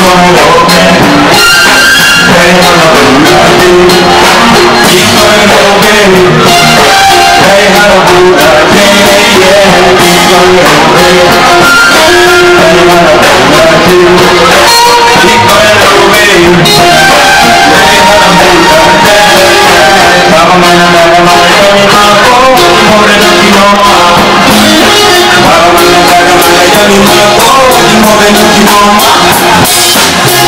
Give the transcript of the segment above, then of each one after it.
Oh,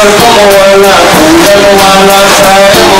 Lord, come on, come on, come come on,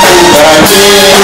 不担心